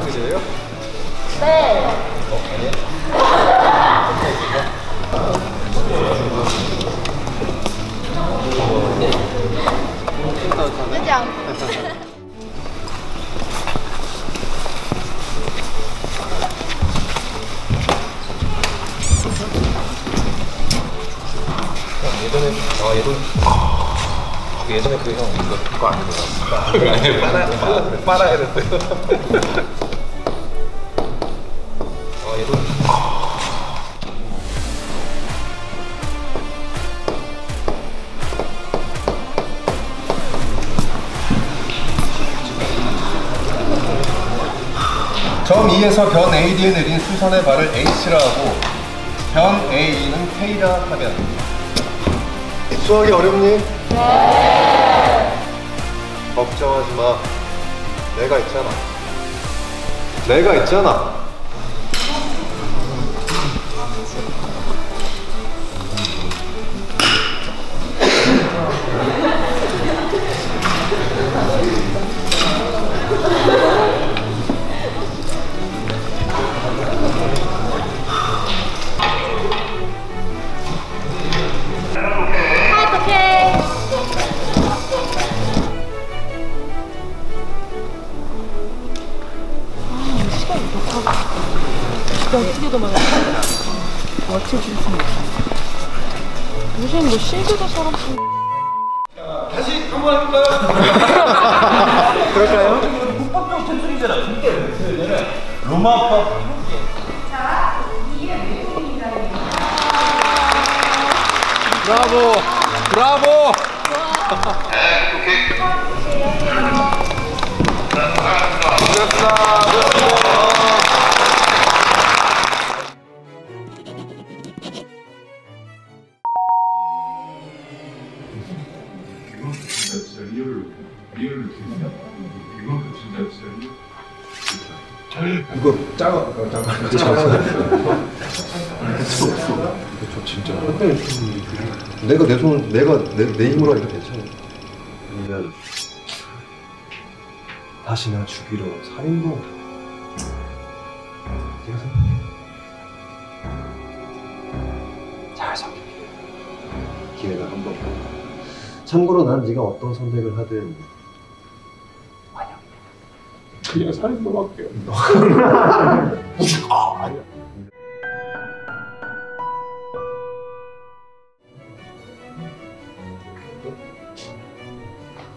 현재 학생들이에요? 네. 그지 않고. 예전에 아 예전 아, 예전에 그 형 이거 그거 아니더라. 아니 빨아 빨아 빨아야 됐어요. 점 2에서 변 AD에 내린 수선의 발을 H라 하고. 변 A는 K라 하면. 수학이 어렵니? 네. 걱정하지 마. 내가 있잖아. 내가 있잖아 어떻게 줄수 있어? 요즘 뭐 실드도 사람 좀 다시 한 번 해볼까요? 그럴까요? 국밥병 천천히잖아 로마밥 브라보 브라보. 이만큼 이거 작아 이거 작아 이거 저 진짜 내가 내 손 내가 내, 내 힘으로 하니까 괜찮아. 아니면 다시 나 죽이러 살인범 네가 생각해? 잘 생각해 기회가 한 번. 참고로 난 네가 어떤 선택을 하든 그냥 살인범 할게요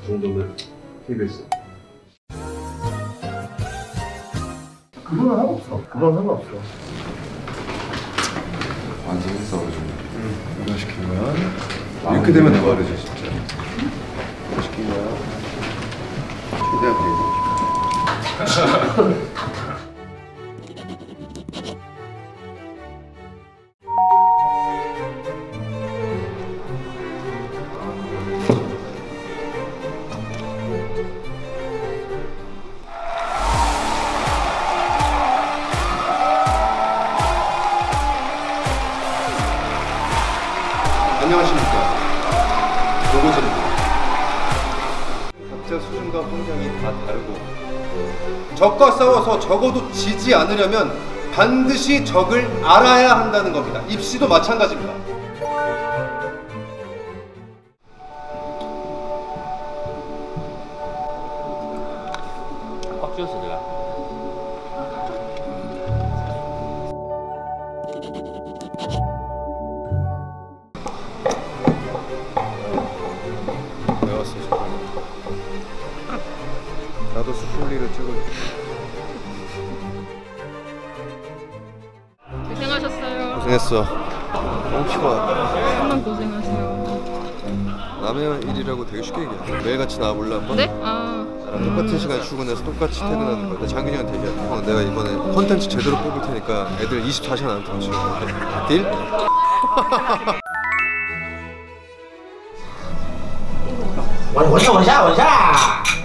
그 정도면 KBS. 그거는 상관없어. 그건 상관없어. 완성했어 좀. 이거 시키면 이렇게 되면 더 다르지 진짜. 이거 시키면 최대한 돼. 안녕하십니까. 로고전입니다. 각자 수준과 환경이 다 다르고 적과 싸워서 적어도 지지 않으려면 반드시 적을 알아야 한다는 겁니다. 입시도 마찬가지입니다. 확 쥐었어 내가 목소리로 적어 고생하셨어요 고생했어 너무 피곤하다 한번 고생하세요 남의 일이라고 되게 쉽게 얘기해 매일같이 나와볼래 한번? 네? 아 똑같은 시간에 출근해서 똑같이 아... 퇴근하는 거야. 장균이한테 얘기해. 형, 내가 이번에 컨텐츠 제대로 뽑을 테니까 애들 24시간 안 들어주고. 딜? 원샷 원샷 원샷!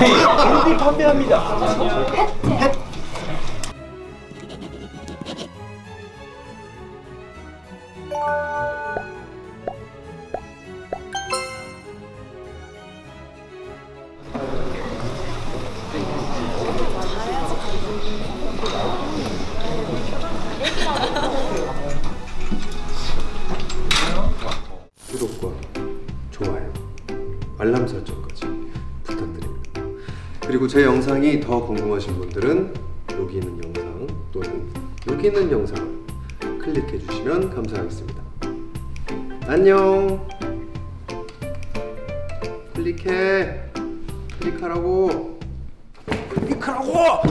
저희 올비 판매합니다. 구독과 좋아요, 알람 설정 그리고 제 영상이 더 궁금하신 분들은 여기 있는 영상 또는 여기 있는 영상 클릭해 주시면 감사하겠습니다. 안녕. 클릭해. 클릭하라고. 클릭하라고.